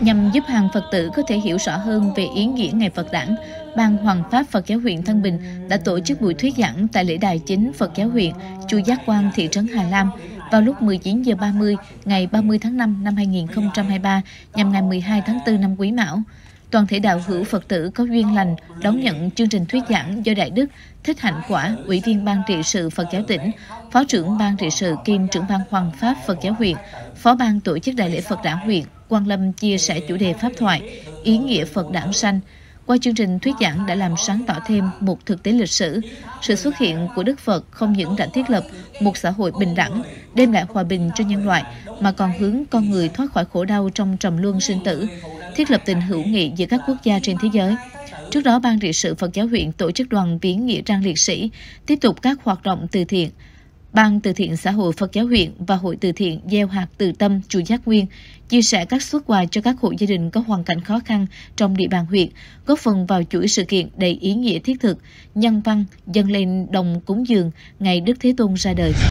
Nhằm giúp hàng Phật tử có thể hiểu rõ hơn về ý nghĩa Ngày Phật đản, Ban Hoàng Pháp Phật giáo huyện Thân Bình đã tổ chức buổi thuyết giảng tại lễ đài chính Phật giáo huyện Chùa Giác Quan, thị trấn Hà Lam vào lúc 19 giờ 30 ngày 30 tháng 5 năm 2023 nhằm ngày 12 tháng 4 năm Quý Mão. Toàn thể đạo hữu Phật tử có duyên lành đón nhận chương trình thuyết giảng do Đại Đức Thích Hạnh Quả, Ủy viên Ban trị sự Phật giáo tỉnh, Phó trưởng Ban trị sự kiêm trưởng Ban Hoàng Pháp Phật giáo huyện, Phó Ban tổ chức Đại lễ Phật đản huyện, Quang Lâm chia sẻ chủ đề pháp thoại, ý nghĩa Phật đản sanh, qua chương trình thuyết giảng đã làm sáng tỏ thêm một thực tế lịch sử. Sự xuất hiện của Đức Phật không những đã thiết lập một xã hội bình đẳng, đem lại hòa bình cho nhân loại, mà còn hướng con người thoát khỏi khổ đau trong trầm luân sinh tử, thiết lập tình hữu nghị giữa các quốc gia trên thế giới. Trước đó, Ban trị sự Phật giáo huyện tổ chức đoàn viếng nghĩa trang liệt sĩ, tiếp tục các hoạt động từ thiện, Ban từ thiện xã hội Phật giáo huyện và Hội từ thiện gieo hạt từ tâm chùa Giác Nguyên chia sẻ các suất quà cho các hộ gia đình có hoàn cảnh khó khăn trong địa bàn huyện, góp phần vào chuỗi sự kiện đầy ý nghĩa thiết thực, nhân văn, dâng lên đồng cúng dường ngày Đức Thế Tôn ra đời.